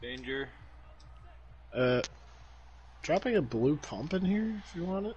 Danger. Uh, dropping a blue pump in here if you want it.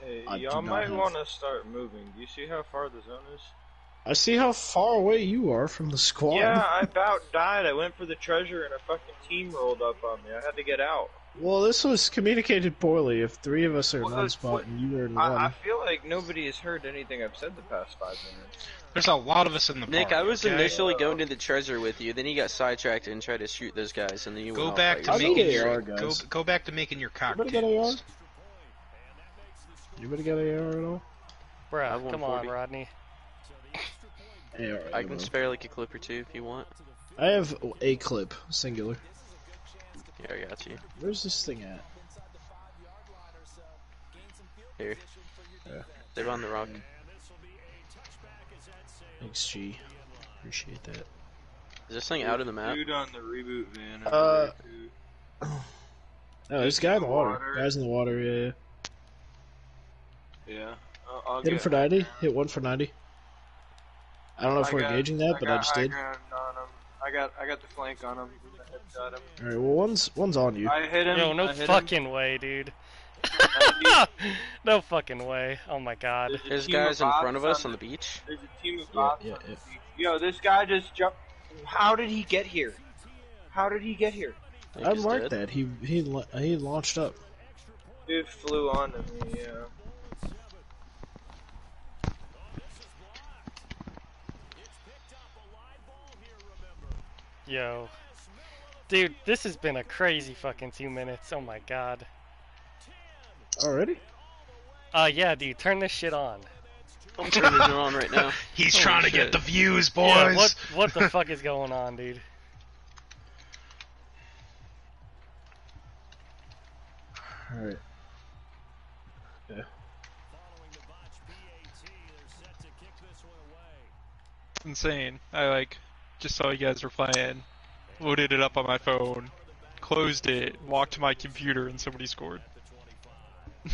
Hey, y'all might want to start moving. Do you see how far the zone is? I see how far away you are from the squad. Yeah, I about died. I went for the treasure and a fucking team rolled up on me. I had to get out. Well, this was communicated poorly. If three of us are in Well, one uh, spot and you are in I, one, I feel like nobody has heard anything I've said the past five minutes. There's a lot of us in the Nick, party, I was okay? initially going to the treasure with you, then you got sidetracked and tried to shoot those guys, and then you Go went off back to I yourself. know making they your are, go, guys. go back to making your anybody got cocktails. AR? Anybody got AR at all? I Bruh, come on, 140. Rodney. AR. I can spare like a clip or two if you want. I have a clip, singular. Yeah, I got you. Where's this thing at? Here. Yeah. They're on the rock. Thanks, G. Appreciate that. Is this thing out of the map? Dude on the reboot van. Uh, there. Oh, there's a guy in the water. Water. Guys in the water, yeah. yeah. yeah. I'll, I'll Hit him for 90. Hit one for 90. I don't know if I we're got- engaging that, but I just did. ground on him. I got I got the flank on him. Him. Alright, well, one's one's on you. I hit him. Yo, no I hit fucking way, dude. No fucking way. Oh my god. There's There's guys in front of us on on the beach. There's a team of Yeah, bots yeah, on the yeah. beach. Yo, this guy just jumped. How did he get here? How did he get here? I is marked that. He he he launched up. It flew onto me. Yeah. Yo. Dude, this has been a crazy fucking two minutes. Oh my god. Already? Uh, yeah, dude, turn this shit on. I'm turning it on right now. He's Holy trying to shit. get the views, boys. Yeah, what what the fuck is going on, dude? Alright. It's insane. I like just saw you guys were playing, loaded it up on my phone, closed it, walked to my computer, and somebody scored.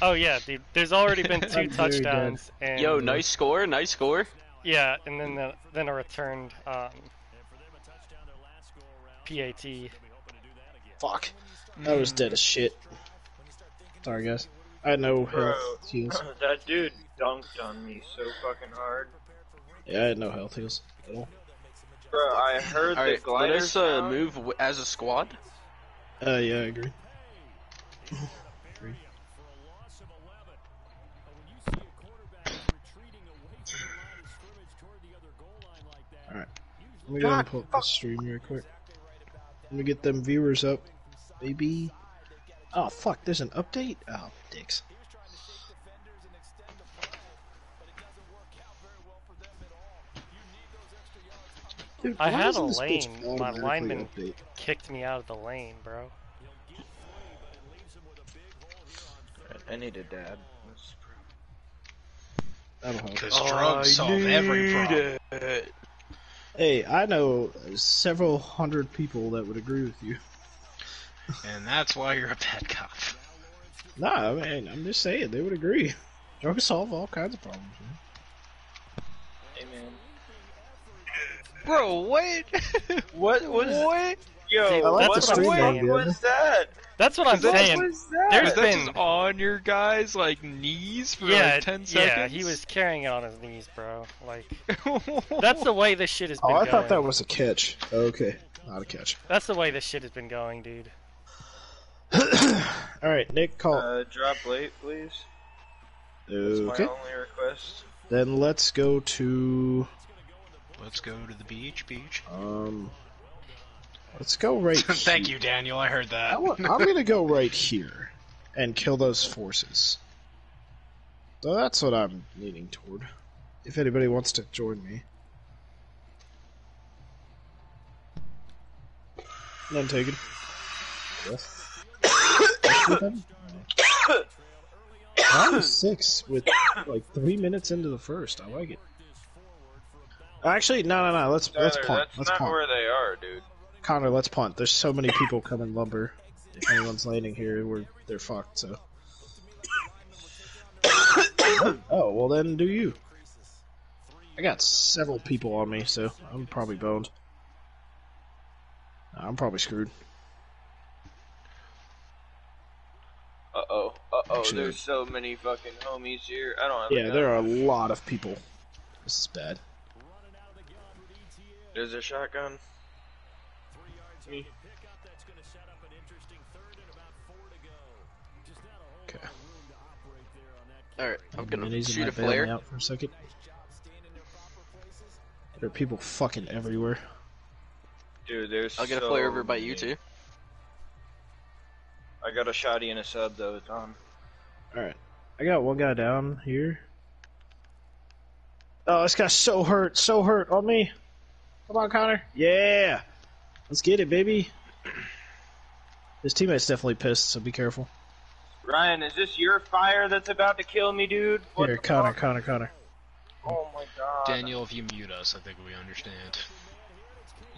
Oh yeah, dude. There's already been two I'm very dead. touchdowns and Yo, nice score, nice score. yeah, and then the, then a returned um, PAT. Fuck. I was dead as shit. Sorry, guys. I had no Bro, health heals. that dude dunked on me so fucking hard. Yeah, I had no health heals at all. Bro, I heard the Alright, let glider us uh, sound. move w- as a squad. Uh, yeah, I agree. Alright. Let me go and pull up the stream real quick. Let me get them viewers up. Maybe. Oh, fuck, there's an update? Oh, dicks. Dude, I why had a lane. My lineman update? kicked me out of the lane, bro. I need a dab. That'll help. Because drugs solve every problem. Hey, I know several hundred people that would agree with you. And that's why you're a bad cop. Nah, man, I'm just saying they would agree. Drugs solve all kinds of problems. Man. Hey man. Bro, what? What was what? Yo, I like what the the stream fuck mode, was that? That's what I'm that- saying. What was that? There's Is that been- just on your guys like knees for yeah, like ten seconds? yeah, he was carrying it on his knees, bro. Like that's the way this shit has been Oh, I going. thought that was a catch. Okay, not a catch. That's the way this shit has been going, dude. all right, Nick, call. Uh, drop late, please. That's my okay, only request. then let's go to Let's go to the beach, beach. um. Let's go right. Thank you, Daniel. I heard that. I, I'm gonna go right here and kill those forces. So that's what I'm leaning toward. If anybody wants to join me. None taken. Yes. Round of six with like three minutes into the first. I like it. Actually, no, no, no. Let's let's punt. that's Let's not punt. where they are, dude. Connor, let's punt. There's so many people coming lumber. If anyone's landing here, we're they're fucked. So. oh well, then do you. I got several people on me, so I'm probably boned. I'm probably screwed. Uh oh. Uh oh. Actually- There's so many fucking homies here. I don't have. Yeah, gun. there are a lot of people. This is bad. There's a shotgun. Me. Okay. Alright, I'm gonna Minis, shoot am a I flare. out for a second. There are people fucking everywhere. Dude, there's. I'll get a so flare over by you too. I got a shotty and a sub though. It's on. Alright. I got one guy down here. Oh, this guy's so hurt, so hurt on me. Come on, Connor. Yeah. Let's get it, baby. His teammate's definitely pissed, so be careful. Ryan, is this your fire that's about to kill me, dude? What Here, Connor, fuck? Connor, Connor. Oh my god. Daniel, if you mute us, I think we understand.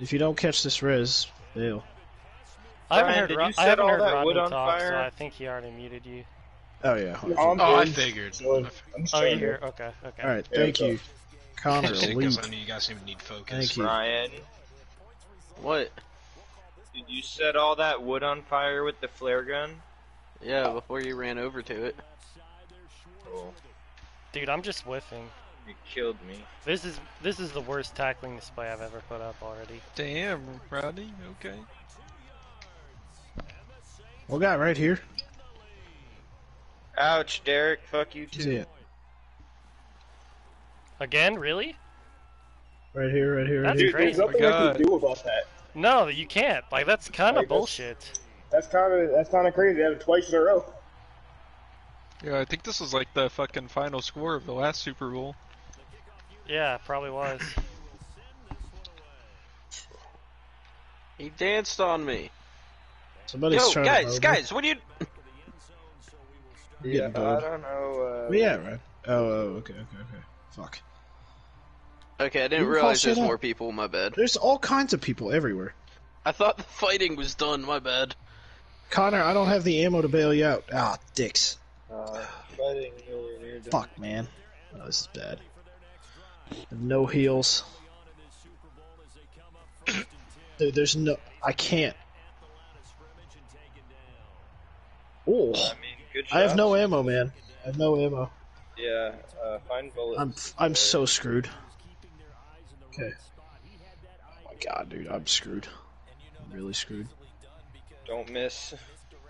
If you don't catch this res, bail. I haven't Brian, heard, did Ro- I haven't all heard that Rodney wood on talk, so? I think he already muted you. Oh, yeah. Oh, I'm Oh, I figured. So, I'm Oh, you to- here? Okay, okay. Alright, thank so- you. Connor, elite. I know you guys seem to need focus. Thank you. Ryan, What? did you set all that wood on fire with the flare gun? Yeah, before you ran over to it. Oh, Dude, I'm just whiffing. you killed me. This is this is the worst tackling display I've ever put up already. Damn, Rodney. Okay. One guy right here. Ouch, Derek. Fuck you He's too. It. Again, really? Right here, right here, right That's here. Dude, there's crazy. nothing I can do about that. No, you can't. Like that's kind of Like, bullshit. That's kind of that's kind of crazy. They have it twice in a row. Yeah, I think this was like the fucking final score of the last Super Bowl. Yeah, probably was. He danced on me. Somebody's Yo, trying guys, to. guys, what are you? Yeah, I don't know. Uh, yeah, right. Oh, oh, okay, okay, okay. Fuck. Okay, I didn't You realize there's more people. My bad. There's all kinds of people everywhere. I thought the fighting was done. My bad. Connor, I don't have the ammo to bail you out. Ah, dicks. Uh, fighting nowhere. Fuck, man. Oh, this is bad. No heals. Dude, there's no. I can't. Oh, I mean, I have no ammo, man. I have no ammo. Yeah, uh, find bullets. I'm I'm so screwed. Okay. Oh my god, dude, I'm screwed. I'm really screwed. Don't miss.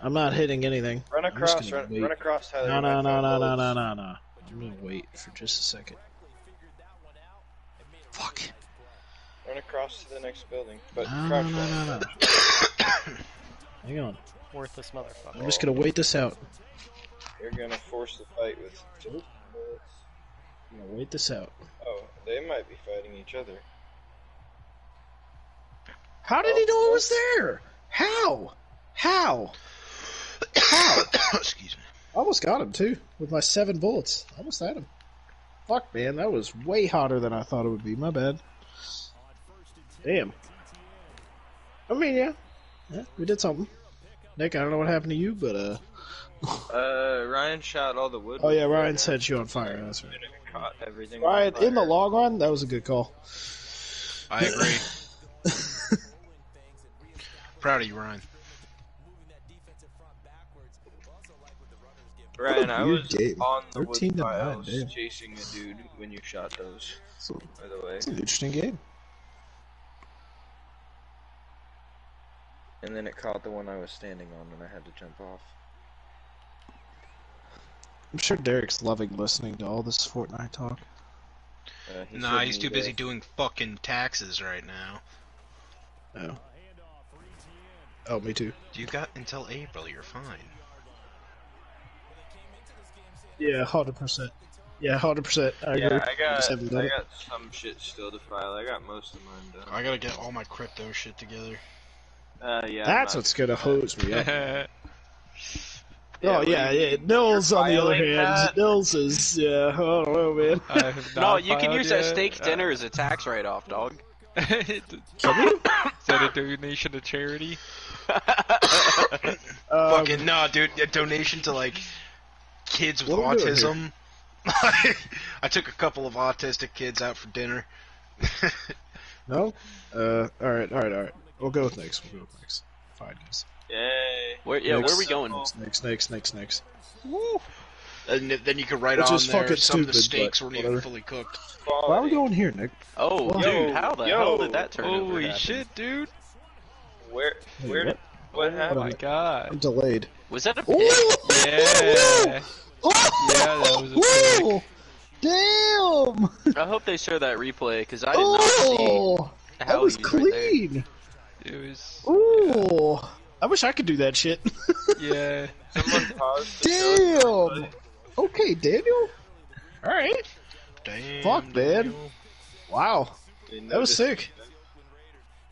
I'm not hitting anything. Run I'm just across. gonna Run, wait. run across. Tyler. No, no, no, no, no, no, no, no. I'm gonna wait for just a second. Fuck. Run across to the next building. But No, no, no, no, no. Hang on. Worthless motherfucker. I'm just gonna wait this out. You're gonna force the fight with. I'm gonna wait this out. Oh, they might be fighting each other. How did he know I was there? How? How? How? Excuse me. I almost got him too with my seven bullets. I almost had him. Fuck, man, that was way hotter than I thought it would be. My bad. Damn. I mean, yeah, yeah, we did something. Nick, I don't know what happened to you, but uh. Uh, Ryan shot all the wood. Oh yeah, Ryan the set you on fire. That's right. And caught everything. Ryan, on in the long run, that was a good call. I agree. Proud of you, Ryan. Ryan, I was game. on the 13 wood to nine, chasing a dude when you shot those. So, By the way, it's an interesting game. and then it caught the one I was standing on, and I had to jump off. I'm sure Derek's loving listening to all this Fortnite talk. Uh, he Nah, he's too to- busy doing fucking taxes right now. Oh. Oh, me too. You got until April, you're fine. Yeah, hundred percent. Yeah, hundred percent. I agree. Yeah, I got, haven't I got some shit still to file. I got most of mine done. I gotta get all my crypto shit together. Uh, yeah. That's what's gonna hose me up. yeah, oh yeah, yeah. Nils on the other hand, that? Nils is yeah. I don't know, man. No, you can filed use that yet. steak dinner as a tax write-off, dog. Uh, Can you? Is that a donation to charity? Um, Fucking no, dude. A donation to like kids with what are we doing autism I took a couple of autistic kids out for dinner. No? Uh, alright, alright, alright. We'll go with Nick's. We'll go with Nick's. Fine, guys. Yay. Where? Yeah, where are we going? Snakes, snakes, snakes, snakes. and then you could write Which on there fucking some of the stupid, steaks weren't even fully cooked. Why are we going here, Nick? Oh, Yo, dude, how the yo. hell did that turn over? Holy happen? shit, dude! Where? Where? Did, what Oh my god. I'm delayed. Was that a Ooh! pig? Yeah. Yeah, that was a pick. Damn! I hope they show that replay because I did not see Oh! That how was he was right there. clean! It was. Ooh! I wish I could do that shit. Yeah. Someone show. Damn! Okay, Daniel? Alright. Damn. Fuck, man. Wow. That was sick.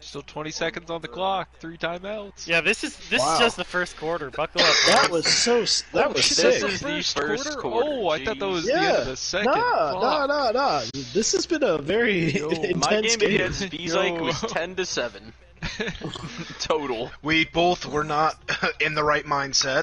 Still 20 seconds on the clock. Three timeouts. Yeah, this is this Wow. is just the first quarter. Buckle up. That was so. Oh, that Oh, was shit, sick. This is the first quarter, Oh, I thought that was the yeah. end of the second. Nah, Fuck. nah, nah, nah. This has been a very Yo. intense My game game. against Bezike Yo. was ten to seven total. We both were not in the right mindset.